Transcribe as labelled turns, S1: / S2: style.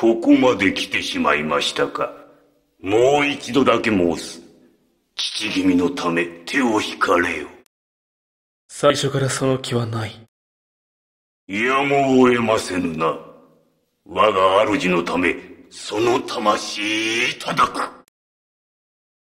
S1: ここまで来てしまいましたか。もう一度だけ申す。父君のため手を引かれよ。
S2: 最初からその気はない。
S1: やむを得ませぬな。我が主のため、その魂いただく。